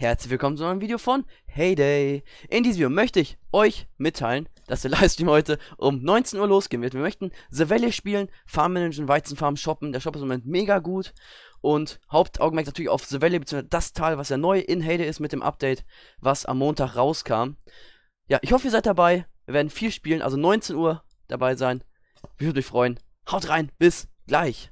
Herzlich willkommen zu einem neuen Video von Heyday. In diesem Video möchte ich euch mitteilen, dass der Livestream heute um 19 Uhr losgehen wird. Wir möchten The Valley spielen, Farm managen, Weizenfarm shoppen. Der Shop ist im Moment mega gut. Und Hauptaugenmerk natürlich auf The Valley, beziehungsweise das Tal, was ja neu in Heyday ist mit dem Update, was am Montag rauskam. Ja, ich hoffe, ihr seid dabei. Wir werden viel spielen, also 19 Uhr dabei sein. Ich würde mich freuen. Haut rein, bis gleich.